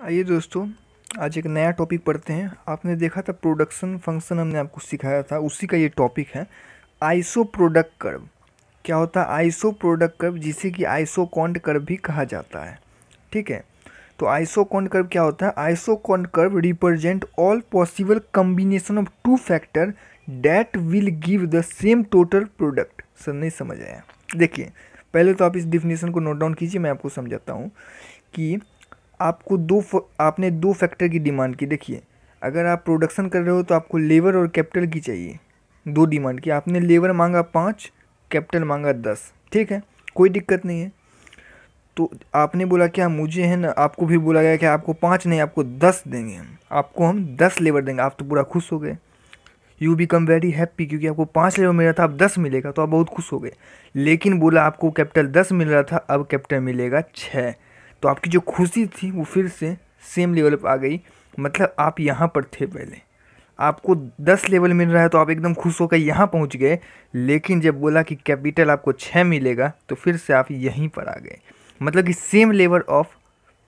आइए दोस्तों, आज एक नया टॉपिक पढ़ते हैं। आपने देखा था प्रोडक्शन फ़ंक्शन हमने आपको सिखाया था, उसी का ये टॉपिक है आइसो प्रोडक्ट कर्व क्या होता है? आइसो प्रोडक्ट कर्व जिसे कि आइसो कॉन्ट कर्व भी कहा जाता है। ठीक है? तो आइसो कॉन्ट कर्व क्या होता है? Isoquant curve represent all possible combination of two factor that will give the same total product sir, नहीं समझ आया। देखिए, पहले तो आप इस डिफिनेशन को नोट डाउन कीजिए, मैं आपको समझाता हूँ कि आपको दो आपने दो फैक्टर की डिमांड की। देखिए, अगर आप प्रोडक्शन कर रहे हो तो आपको लेबर और कैपिटल की चाहिए। दो डिमांड की। आपने लेबर मांगा पाँच कैपिटल मांगा दस। ठीक है? कोई दिक्कत नहीं है। तो आपने बोला क्या मुझे है ना, आपको भी बोला गया कि आपको पाँच नहीं, आपको दस देंगे हम। आपको हम दस लेबर देंगे। आप तो पूरा खुश हो गए। यू बिकम वेरी हैप्पी क्योंकि आपको पाँच लेबर मिल रहा था, अब दस मिलेगा तो आप बहुत खुश हो गए। लेकिन बोला आपको कैपिटल दस मिल रहा था, अब कैपिटल मिलेगा छः तो आपकी जो खुशी थी वो फिर से सेम लेवल पर आ गई। मतलब आप यहाँ पर थे पहले। आपको दस लेवल मिल रहा है तो आप एकदम खुश होकर यहाँ पहुँच गए। लेकिन जब बोला कि कैपिटल आपको छः मिलेगा तो फिर से आप यहीं पर आ गए। मतलब कि सेम लेवल ऑफ़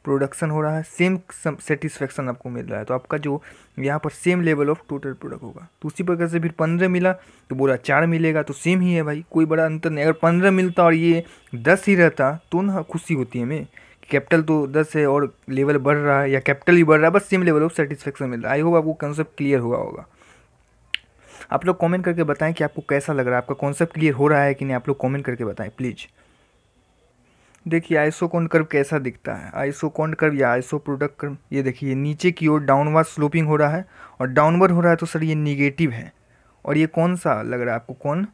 प्रोडक्शन हो रहा है सेम सेटिस्फेक्शन आपको मिल रहा है। तो आपका जो यहाँ पर same level of total product होगा। तो उसी प्रकार से फिर पंद्रह मिला तो बोला चार मिलेगा तो सेम ही है भाई। कोई बड़ा अंतर नहीं। अगर पंद्रह मिलता और ये दस ही रहता तो ना खुशी होती है हमें। कैपिटल तो दस है और लेवल बढ़ रहा है या कैपिटल ही बढ़ रहा है, बस सेम लेवल ऑफ़ सेटिस्फेक्शन मिल रहा है। आई होप आपको कॉन्सेप्ट क्लियर हुआ होगा। आप लोग कमेंट करके बताएँ कि आपको कैसा लग रहा है, आपका कॉन्सेप्ट क्लियर हो रहा है कि नहीं, आप लोग कमेंट करके बताएँ प्लीज़ देखिए आइसो कौन कर्व कैसा दिखता है? आइसो कौन कर्व या आइसो प्रोडक्ट कर्व ये देखिए, नीचे की ओर डाउनवर्ड स्लोपिंग हो रहा है और डाउनवर्ड हो रहा है तो सर ये निगेटिव है। और ये कौन सा लग रहा है आपको? कौन?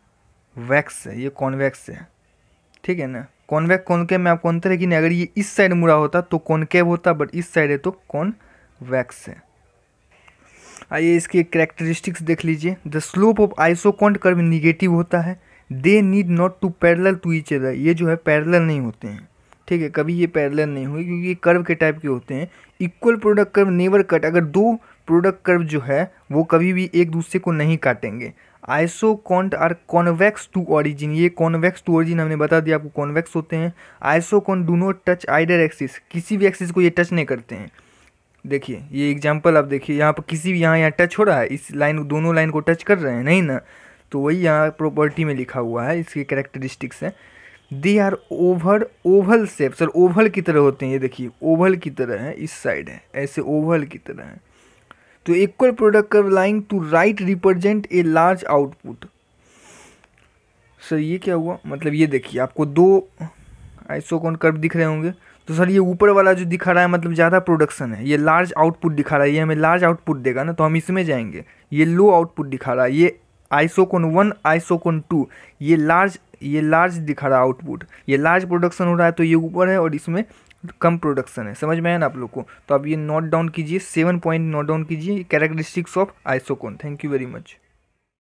वैक्स है, ये कॉन्वैक्स है। ठीक है ना? कॉन्वेक कॉनकेव में आपको अंतर है कि नहीं, अगर ये इस साइड मुड़ा होता तो कॉनकेव होता बट इस साइड है तो कौन वैक्स है। आइए इसके करेक्टरिस्टिक्स देख लीजिए। The slope of isoquant curve negative होता है। They need not to parallel to each other ये जो है पैरल नहीं होते हैं। ठीक है, कभी ये पैरल नहीं हुए, क्योंकि ये कर्व के टाइप के होते हैं। Equal product curve never cut अगर दो प्रोडक्ट कर्व जो है, वो कभी भी एक दूसरे को नहीं काटेंगे। Isoquant are convex to origin. ये कॉन्वेक्स टू ऑरिजिन हमने बता दिया, आपको कॉन्वेक्स होते हैं। Isoquant do not touch either axis. किसी भी एक्सिस को ये टच नहीं करते हैं। देखिए, ये एग्जांपल आप देखिए, यहाँ पर किसी भी, यहाँ यहाँ टच हो रहा है, इस लाइन, दोनों लाइन को टच कर रहे हैं, नहीं ना? तो वही यहाँ प्रॉपर्टी में लिखा हुआ है, इसके करेक्टरिस्टिक्स है। They are over oval shape sir oval की तरह होते हैं, ये देखिए ओवल की तरह है, इस साइड है, ऐसे ओवल की तरह है। तो equal product curve line to right represent a large output sir ये क्या हुआ? मतलब ये देखिए, आपको दो आइसोकॉन कर्व दिख रहे होंगे। तो सर ये ऊपर वाला जो दिखा रहा है मतलब ज़्यादा प्रोडक्शन है। ये लार्ज आउटपुट दिखा रहा है। ये हमें लार्ज आउटपुट देगा ना तो हम इसमें जाएँगे। ये लो आउटपुट दिखा रहा है। ये आइसोकोन वन आइसोकोन टू ये लार्ज ये लार्ज दिखा रहा है आउटपुट ये लार्ज प्रोडक्शन हो रहा है तो ये ऊपर है और इसमें कम प्रोडक्शन है, समझ में आया ना आप लोग को? तो आप ये नोट डाउन कीजिए सेवन पॉइंट नोट डाउन कीजिए characteristics of isoquant thank you very much